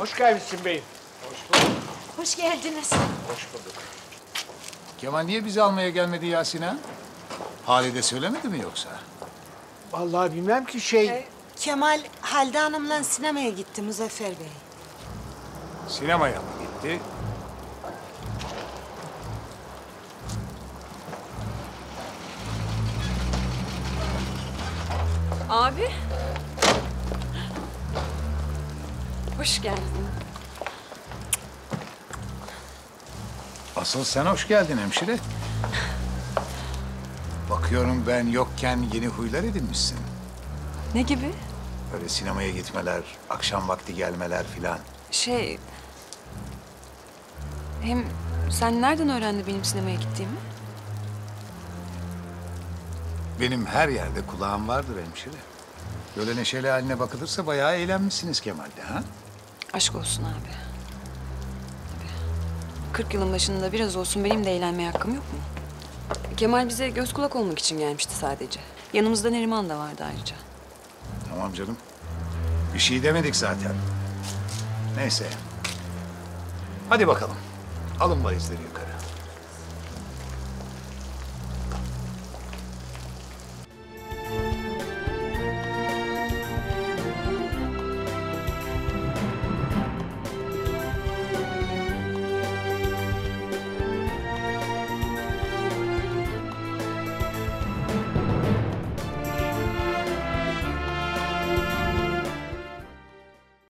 Hoş gelmişsin beyim. Hoş geldiniz. Kemal niye bizi almaya gelmedi Yasin ha? Halide söylemedi mi yoksa? Vallahi bilmem ki şey... Ee, Kemal Halide Hanım'la sinemaya gitti Muzaffer Bey. Sinemaya mı gitti? Abi. Hoş geldin. Asıl sen hoş geldin hemşire. Bakıyorum ben yokken yeni huylar edinmişsin. Ne gibi? Böyle sinemaya gitmeler, akşam vakti gelmeler filan. Şey... Hem sen nereden öğrendin benim sinemaya gittiğimi? Benim her yerde kulağım vardır hemşire. Böyle neşeli haline bakılırsa bayağı eğlenmişsiniz Kemal'de ha? Aşk olsun abi. Abi. 40 yılın başında biraz olsun benim de eğlenmeye hakkım yok mu? Kemal bize göz kulak olmak için gelmişti sadece. Yanımızda Neriman da vardı ayrıca. Tamam canım. Bir şey demedik zaten. Neyse. Hadi bakalım. Alın valizleri yukarı.